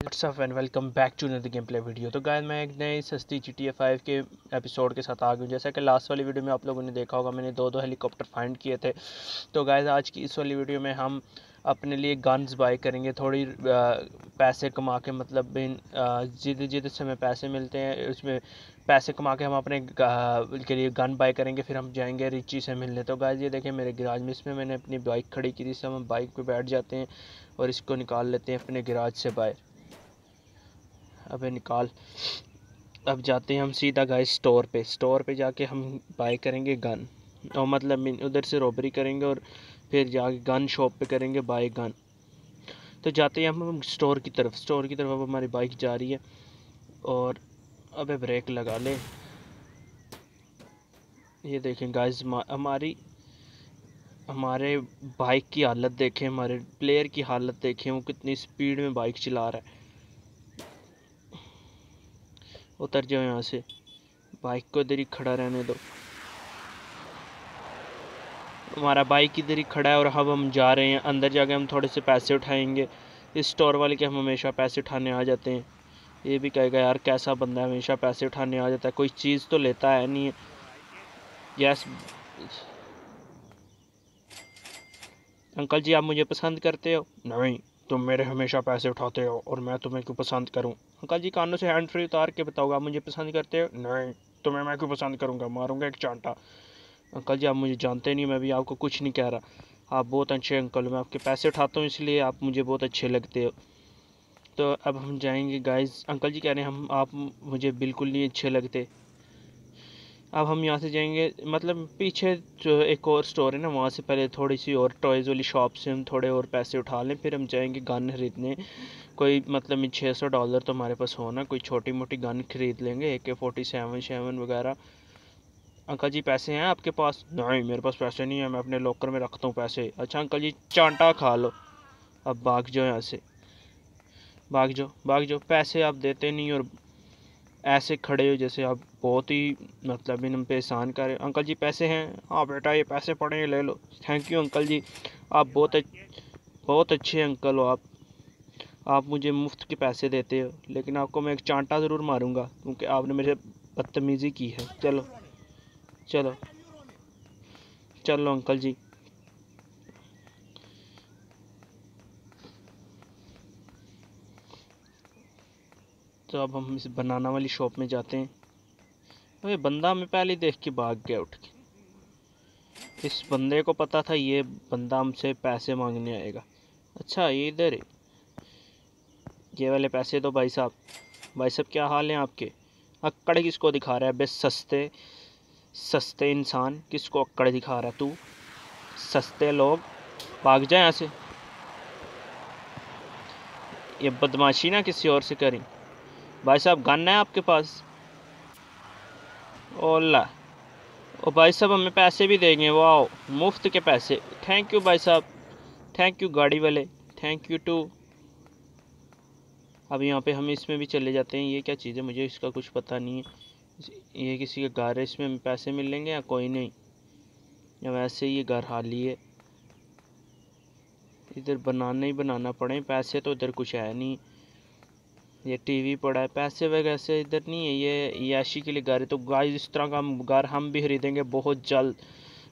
What's up and welcome back to another game play video तो guy मैं एक नई सस्ती जी टी ए फाइव के एपिसोड के साथ आ गई जैसा कि लास्ट वाली वीडियो में आप लोगों ने देखा होगा, मैंने दो दो हेलीकॉप्टर फाइंड किए थे। तो गाय आज की इस वाली वीडियो में हम अपने लिए गन्स बाय करेंगे। थोड़ी पैसे कमा के मतलब जिद जिद से हमें पैसे मिलते हैं, उसमें पैसे कमा के हम अपने के लिए गन बाय करेंगे, फिर हम जाएँगे रिची से मिलने। तो गाय ये देखें मेरे गिराज में, इसमें मैंने अपनी बाइक खड़ी की थी। इससे हम बाइक पे बैठ जाते हैं और इसको निकाल लेते हैं अपने गिराज से बाहर। अबे निकाल। अब जाते हैं हम सीधा गाय स्टोर पे। स्टोर पे जाके हम बाय करेंगे गन और मतलब उधर से रॉबरी करेंगे और फिर जाके गन शॉप पे करेंगे बाय गन तो जाते हैं हम स्टोर की तरफ़। स्टोर की तरफ़ अब हमारी बाइक जा रही है। और अबे ब्रेक लगा ले। ये देखें गाइस हमारी हमारे बाइक की हालत देखें। हमारे प्लेयर की हालत देखें। वो कितनी स्पीड में बाइक चला रहा है। उतर जाओ यहाँ से। बाइक को इधर ही खड़ा रहने दो। हमारा बाइक इधर ही खड़ा है और अब हम जा रहे हैं। अंदर जाके हम थोड़े से पैसे उठाएँगे। इस स्टोर वाले के हम हमेशा पैसे उठाने आ जाते हैं। ये भी कहेगा, यार, कैसा बंदा है? हमेशा पैसे उठाने आ जाता है। कोई चीज़ तो लेता है नहीं है। यस अंकल जी, आप मुझे पसंद करते हो? नहीं। तुम मेरे हमेशा पैसे उठाते हो और मैं तुम्हें क्यों पसंद करूँ? अंकल जी, कानों से हैंड फ्री उतार के बताओगे, आप मुझे पसंद करते हो? नहीं, तुम्हें मैं क्यों पसंद करूँगा? मारूँगा एक चांटा। अंकल जी, आप मुझे जानते नहीं, मैं भी आपको कुछ नहीं कह रहा। आप बहुत अच्छे अंकल मैं आपके पैसे उठाता हूँ, इसलिए आप मुझे बहुत अच्छे लगते हो। तो अब हम जाएँगे गाइस अंकल जी कह रहे हैं, हम, आप मुझे बिल्कुल नहीं अच्छे लगते। अब हम यहाँ से जाएँगे मतलब पीछे जो एक और स्टोर है ना, वहाँ से पहले थोड़ी सी और टॉयज़ वाली शॉप से हम थोड़े और पैसे उठा लें, फिर हम जाएँगे गन खरीदने। कोई मतलब छः सौ डॉलर तो हमारे पास होना कोई छोटी मोटी गन खरीद लेंगे A K forty seven seven वगैरह। अंकल जी, पैसे हैं आपके पास? नहीं, मेरे पास पैसे नहीं है, मैं अपने लॉकर में रखता हूँ पैसे। अच्छा अंकल जी, चांटा खा लो। अब भाग जाओ यहाँ से। भाग जाओ भाग जाओ। पैसे आप देते नहीं और ऐसे खड़े हो जैसे आप बहुत ही मतलब इन पे एहसान करें अंकल जी पैसे हैं? हाँ बेटा, ये पैसे पड़े हैं, ले लो। Thank you uncle ji. आप बहुत बहुत अच्छे अंकल हो आप। आप मुझे मुफ़्त के पैसे देते हो, लेकिन आपको मैं एक चांटा ज़रूर मारूँगा, क्योंकि आपने मेरे बदतमीज़ी की है। चलो चलो। चलो, अंकल जी। तो अब हम इस बनाना वाली शॉप में जाते हैं। अरे बंदा हमें पहले देख के भाग गया उठ के। इस बंदे को पता था ये बंदा हमसे पैसे मांगने आएगा। अच्छा ये इधर है। ये वाले पैसे दो भाई साहब भाई साहब क्या हाल है आपके? अक्कड़ किसको दिखा रहा है? बे सस्ते सस्ते इंसान किसको अक्कड़ दिखा रहा है तू? सस्ते लोग, भाग जाए यहाँ से। ये बदमाशी ना किसी और से करें। भाई साहब, गन है आपके पास? ओला। ओ भाई साहब, हमें पैसे भी देंगे। वाह मुफ़्त के पैसे। थैंक यू भाई साहब। थैंक यू गाड़ी वाले। थैंक यू टू अब यहाँ पे हम इसमें भी चले जाते हैं। ये क्या चीज़ है? मुझे इसका कुछ पता नहीं है। ये किसी के घर है, इसमें पैसे मिलेंगे या कोई नहीं? या वैसे ये घर हाली है। इधर बनाना ही बनाना पड़े। पैसे तो इधर कुछ है नहीं। ये टीवी पड़ा है, पैसे वगैरह से इधर नहीं है, ये याशी के लिए घर है। तो गाइस इस तरह का घर हम भी खरीदेंगे बहुत जल्द।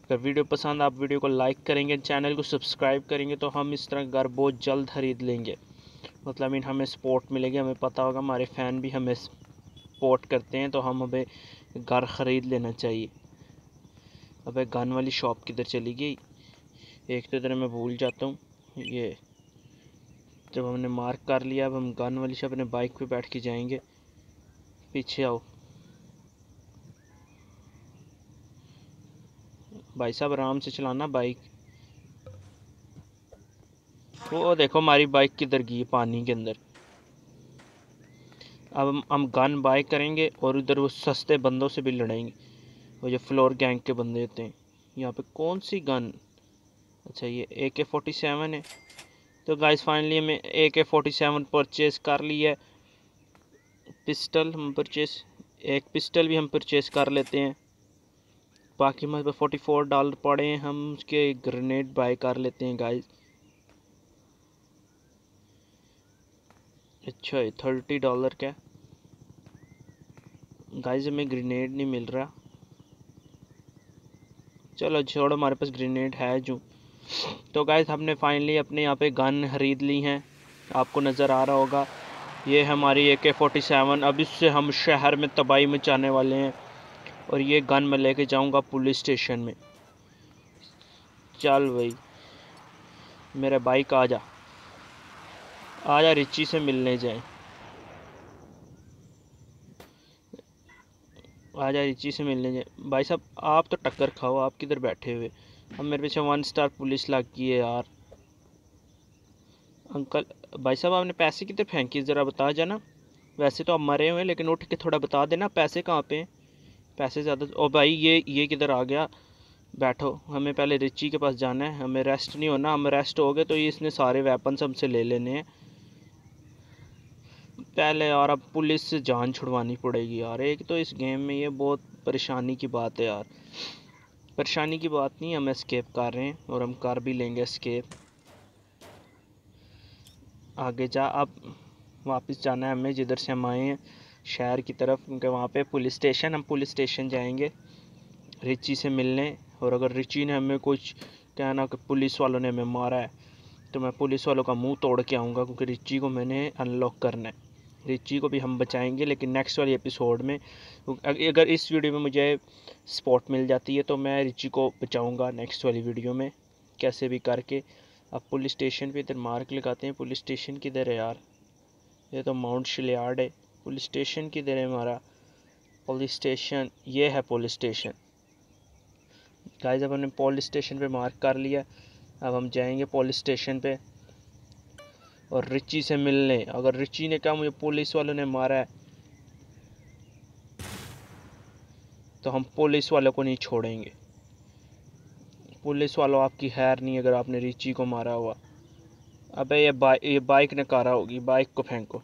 अगर वीडियो पसंद आप वीडियो को लाइक करेंगे चैनल को सब्सक्राइब करेंगे तो हम इस तरह घर बहुत जल्द खरीद लेंगे। मतलब इन हमें सपोर्ट मिलेगी, हमें पता होगा, हमारे फ़ैन भी हमें सपोर्ट करते हैं तो हम हमें घर ख़रीद लेना चाहिए। अब गन वाली शॉप किधर चली गई? एक तो इधर मैं भूल जाता हूँ, ये जब हमने मार्क कर लिया, अब हम गन वाली से अपने बाइक पे बैठ के जाएँगे। पीछे आओ। भाई साहब, आराम से चलाना बाइक वो देखो, हमारी बाइक किधर गई पानी के अंदर। अब हम हम गन बाय करेंगे और उधर वो सस्ते बंदों से भी लड़ेंगे। वो जो फ्लोर गैंग के बंदे होते हैं। यहाँ पे कौन सी गन अच्छा ये ए के फोर्टी सेवन है। तो गाइस फाइनली हमें ए के फोर्टी सेवन परचेज़ कर ली है। पिस्टल हम परचेज़ एक पिस्टल भी हम परचेज़ कर लेते हैं। बाकी हमारे फोर्टी फोर डॉलर पड़े हैं, हम उसके ग्रेनेड बाय कर लेते हैं गाइस अच्छा ये थर्टी डॉलर का गाइस हमें ग्रेनेड नहीं मिल रहा। चलो, छोड़ो, हमारे पास ग्रेनेड है जो। तो गाइस हमने फाइनली अपने यहाँ पे गन खरीद ली हैं। आपको नज़र आ रहा होगा, ये हमारी ए के फोर्टी सेवन अब इससे हम शहर में तबाही मचाने वाले हैं और ये गन मैं लेके जाऊँगा पुलिस स्टेशन में। चल भाई, मेरा बाइक आ जा। आ जा रिची से मिलने जाए। आ जा रिची से मिलने जाए। भाई साहब, आप तो टक्कर खाओ, आप किधर बैठे हुए? अब मेरे पीछे वन स्टार पुलिस लग गई है यार। अंकल, भाई साहब, आपने पैसे कितने फेंकी? ज़रा बता जाना। वैसे तो आप मरे हुए हैं, लेकिन उठ के थोड़ा बता देना, पैसे कहाँ पे हैं? पैसे ज़्यादा ओ भाई, ये ये किधर आ गया? बैठो, हमें पहले रिची के पास जाना है। हमें रेस्ट नहीं होना। हम रेस्ट हो गए तो ये इसने सारे वेपन्स हमसे ले लेने हैं। पहले यार, अब पुलिस से जान छुड़वानी पड़ेगी यार। एक तो इस गेम में ये बहुत परेशानी की बात है यार। परेशानी की बात नहीं, हम एस्केप कर रहे हैं और हम कर भी लेंगे एस्केप आगे जा, अब वापस जाना है हमें, जिधर से हम आए हैं, शहर की तरफ़। क्योंकि वहाँ पे पुलिस स्टेशन हम पुलिस स्टेशन जाएँगे, रिची से मिलने। और अगर रिची ने हमें कुछ कहना कि पुलिस वालों ने हमें मारा है तो मैं पुलिस वालों का मुँह तोड़ के आऊँगा, क्योंकि रिची को मैंने अनलॉक करना है। रिची को भी हम बचाएँगे, लेकिन नेक्स्ट वाले एपिसोड में अगर इस वीडियो में मुझे स्पॉट मिल जाती है तो मैं रिची को बचाऊँगा नेक्स्ट वाली वीडियो में। कैसे भी करके। अब पुलिस स्टेशन पे इधर मार्क लगाते हैं। पुलिस स्टेशन किधर है यार? ये तो माउंट शिलियार्ड है। पुलिस स्टेशन किधर है हमारा? पुलिस स्टेशन ये है पुलिस स्टेशन गाइस अब हमने पुलिस स्टेशन पे मार्क कर लिया। अब हम जाएँगे पुलिस स्टेशन पे। और रिची से मिलने। अगर रिची ने कहा मुझे पुलिस वालों ने मारा है तो हम पुलिस वालों को नहीं छोड़ेंगे। पुलिस वालों आपकी हैर नहीं, अगर आपने रिची को मारा हुआ। अबे ये बाइक ये बाइक ने कारा होगी, बाइक को फेंको।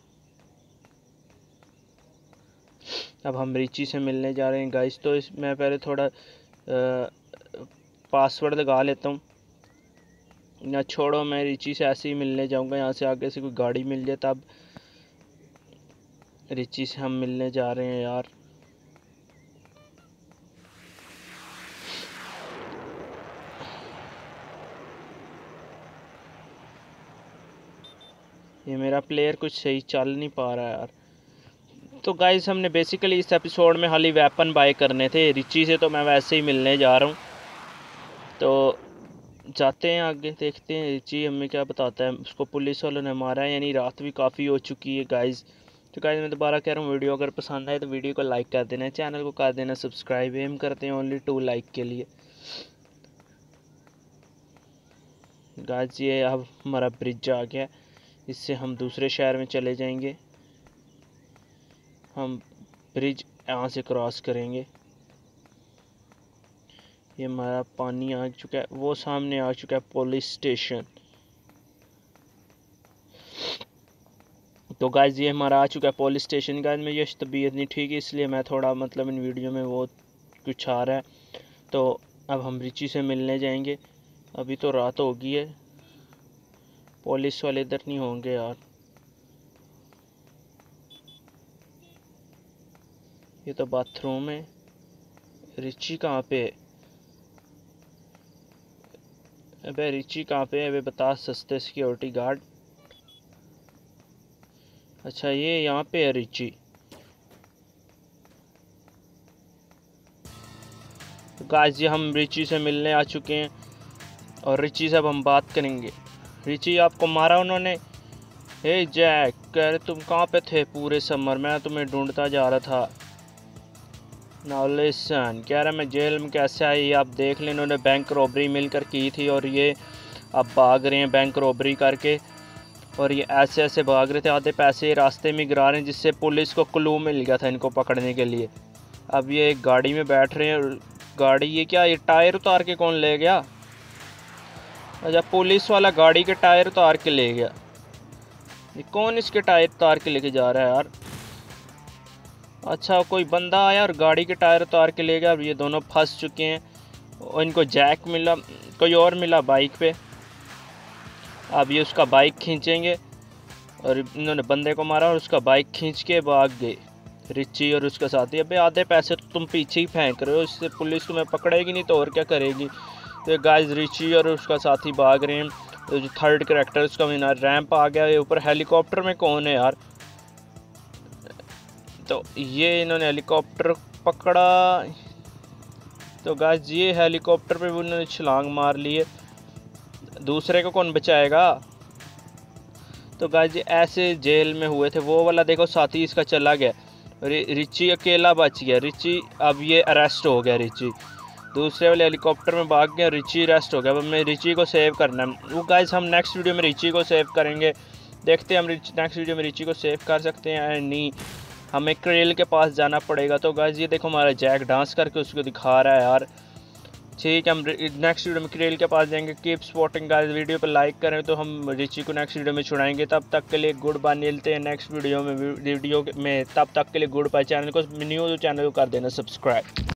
अब हम रिची से मिलने जा रहे हैं गाइस तो इस, मैं पहले थोड़ा पासवर्ड लगा लेता हूँ। या छोड़ो, मैं रिची से ऐसे ही मिलने जाऊँगा, यहाँ से आगे से कोई गाड़ी मिल जाए, तब रिची से हम मिलने जा रहे हैं यार। ये मेरा प्लेयर कुछ सही चल नहीं पा रहा यार। तो गाइज़ हमने बेसिकली इस एपिसोड में खाली वेपन बाय करने थे। रिची से तो मैं वैसे ही मिलने जा रहा हूँ। तो जाते हैं आगे, देखते हैं रिची हमें क्या बताता है। उसको पुलिस वालों ने मारा है, यानी रात भी काफ़ी हो चुकी है गाइज़ तो गाइज़ मैं दोबारा कह रहा हूँ वीडियो अगर पसंद आए तो वीडियो को लाइक कर देना चैनल को कर देना सब्सक्राइब एम करते हैं ओनली टू लाइक के लिए। गाइज़ ये अब हमारा ब्रिज आ गया। इससे हम दूसरे शहर में चले जाएँगे। हम ब्रिज यहाँ से क्रॉस करेंगे। ये हमारा पानी आ चुका है, वो सामने आ चुका है पुलिस स्टेशन। तो गाइज़ ये हमारा आ चुका है पुलिस स्टेशन। गाइज़ में ये तबीयत नहीं ठीक है, इसलिए मैं थोड़ा मतलब इन वीडियो में वो कुछ आ रहा है। तो अब हम रिची से मिलने जाएँगे। अभी तो रात होगी है। पुलिस वाले इधर नहीं होंगे यार। ये तो बाथरूम है। रिची कहाँ पे है? अबे रिची कहाँ पे है? अबे बता, सस्ते सिक्योरिटी गार्ड अच्छा ये यहाँ पे है रिची। तो गाइस जी हम रिची से मिलने आ चुके हैं और रिची से अब हम बात करेंगे। रिची आपको मारा उन्होंने। हे जैक, कह रहे तुम कहाँ पे थे पूरे समर? मैं तुम्हें ढूंढता जा रहा था। नाउ लिसन कह रहा मैं जेल में कैसे आई? आप देख लें, इन्होंने बैंक रॉबरी मिलकर की थी और ये अब भाग रहे हैं बैंक रॉबरी करके। और ये ऐसे ऐसे भाग रहे थे, आधे पैसे रास्ते में गिरा रहे हैं, जिससे पुलिस को क्लू मिल गया था इनको पकड़ने के लिए। अब ये गाड़ी में बैठ रहे हैं गाड़ी ये क्या, ये टायर उतार के कौन ले गया? अच्छा पुलिस वाला गाड़ी के टायर उतार के ले गया। ये कौन इसके टायर उतार के लेके जा रहा है यार? अच्छा कोई बंदा आया और गाड़ी के टायर उतार के ले गया। अब ये दोनों फंस चुके हैं। और इनको जैक मिला, कोई और मिला बाइक पे। अब ये उसका बाइक खींचेंगे और इन्होंने बंदे को मारा और उसका बाइक खींच के भाग गए। रिची और उसका साथी, अबे आधे पैसे तो तुम पीछे ही फेंक रहे हो, इससे पुलिस तुम्हें पकड़ेगी नहीं तो और क्या करेगी? तो गाइस रिची और उसका साथी भाग रहे हैं। तो जो थर्ड करेक्टर उसका मीना रैंप आ गया ये ऊपर हेलीकॉप्टर में कौन है यार? तो ये इन्होंने हेलीकॉप्टर पकड़ा। तो गाइस ये हेलीकॉप्टर पे उन्होंने छलांग मार ली है। दूसरे को कौन बचाएगा? तो गाइस ऐसे जेल में हुए थे। वो वाला देखो, साथी इसका चला गया। रिची अकेला बच गया। रिची अब ये अरेस्ट हो गया रिची दूसरे वाले हेलीकॉप्टर में भाग गया, रिची रेस्ट हो गया। अब हमें रिची को सेव करना है। वो गाइस हम नेक्स्ट वीडियो में रिची को सेव करेंगे। देखते हैं हम नेक्स्ट वीडियो में रिची को सेव कर सकते हैं नहीं। हमें क्रेल के पास जाना पड़ेगा। तो गाइस ये देखो हमारा जैक डांस करके उसको दिखा रहा है यार। ठीक है, हम नेक्स्ट वीडियो में क्रेल के पास जाएँगे। कीप स्पॉटिंग गाइस वीडियो पर लाइक करें तो हम रिची को नेक्स्ट वीडियो में छुड़ाएँगे। तब तक के लिए गुड बाय मिलते हैं नेक्स्ट वीडियो में वीडियो में। तब तक के लिए गुड बाय चैनल को न्यू चैनल को कर देना सब्सक्राइब